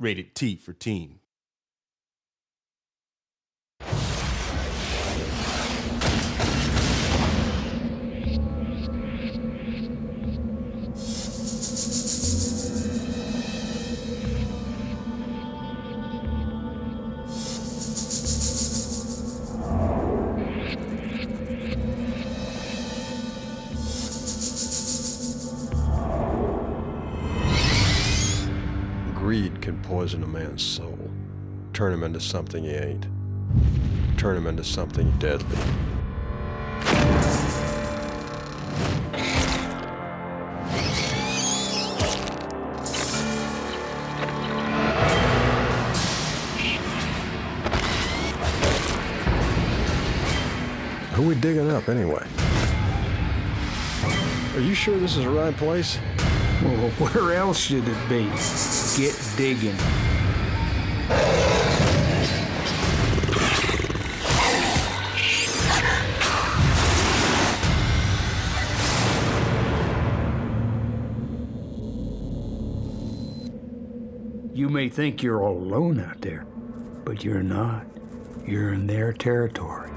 Rated T for teen. Greed can poison a man's soul, turn him into something he ain't, turn him into something deadly. Who we digging up anyway? Are you sure this is the right place? Well, where else should it be? Get digging. You may think you're all alone out there, but you're not. You're in their territory.